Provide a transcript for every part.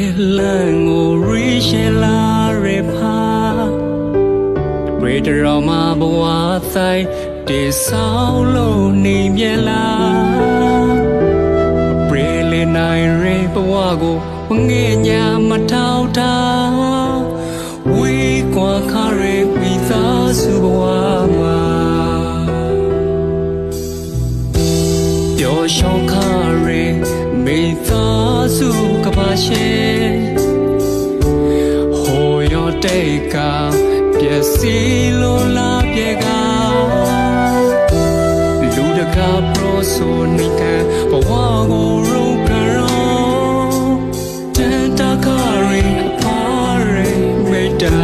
နိုင်ရေလန်ကိုရီရှေလာရေဖာပရိတရောမဘဝဆိုင်တေဆောင်လို့နေမြလာပရိလေနိုင်ရေဘဝကိုမငဲ့ညာမထောက်ထားဝေးကွာခရေမိသားစုဘဝမှာပျော်ရှောင်း ကပျက်စီးလို့လာပြေကလူတကာပရိုဆိုနေကဘဝကိုရုံကရောတန်တကာရီအဖားရိမိတာ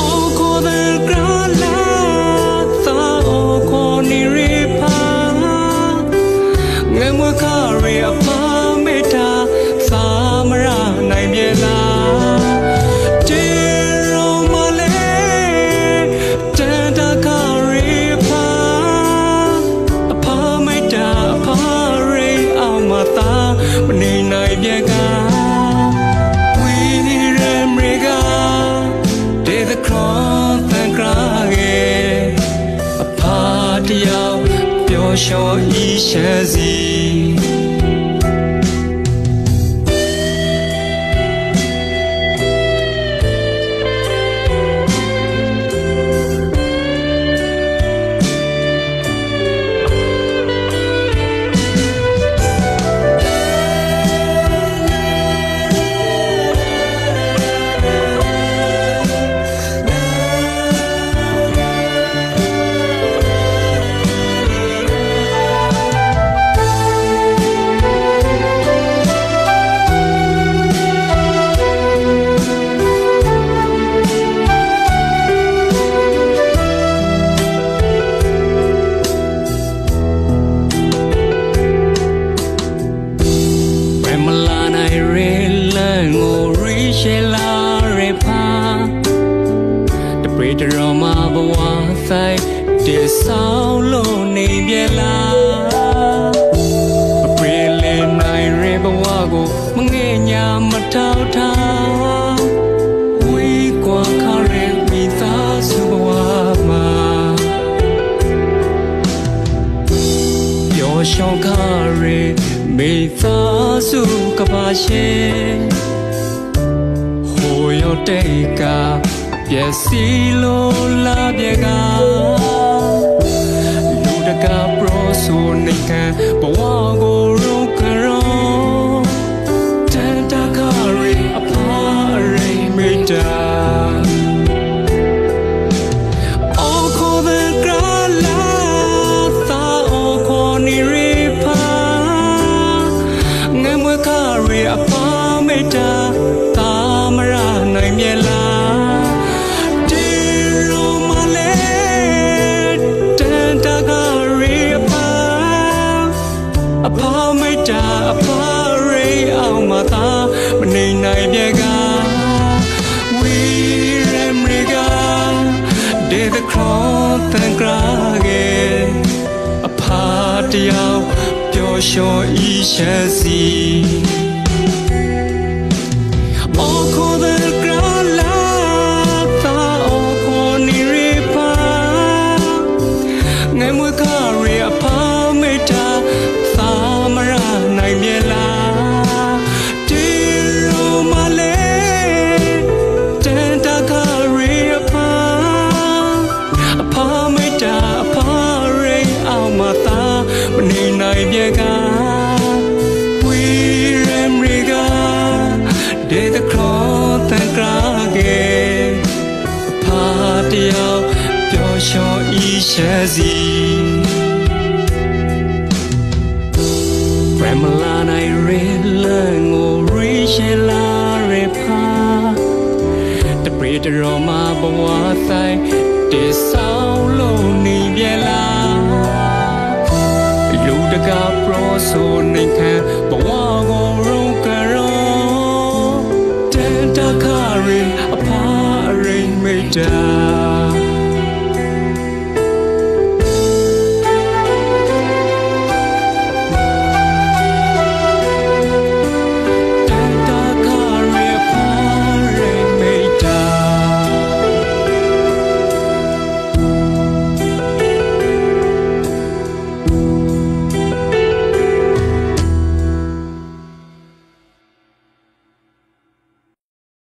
Oh, coder grala, ta oh, coni ပျော်လျှော် ရီရှေလာရေဖာတပရိတရောမဘဝဆိုင်တေဆောင်လို့နေပြလာအပရိလေနိုင်ရေဘဝကိုမငဲ့ညာမထောက်ထားဝေးကွာခရေမိသားစုဘဝမှာပျော်ရွှင်ခရေမိသားစုကပါရှင်ဟို ရတဲ့ကပျက်စီးလို့လာပြေကလူတကာပရိုဆိုနေကဘဝကိုရုံကရောတန်တကာရေအဖာရေမိတာ Oh, mara nai mye la. Tiro male, ten ta ca ri apa. Apa meta, apa ri au ma ta, mani nai bye ga. We remriga. De the cross and cry အဖာတယောက်ပျော်ရွှင်ဤရှက်စီ mani nai bie ka. We remriga, de the cross and cry ဖာတယောက်ပျော်ရွှင်ဤရှ က်စီရမလာနိုင်ရေလန်ကိုရီရှေလာရေဖာတပရိတရောမဘဝဆိုင်တေဆောင်လို့နေပြလာလူတကာပရိုဆိုနေခံဘဝကိုရုံကရောတန်တခါရင်အဖာရိမိတ်တာ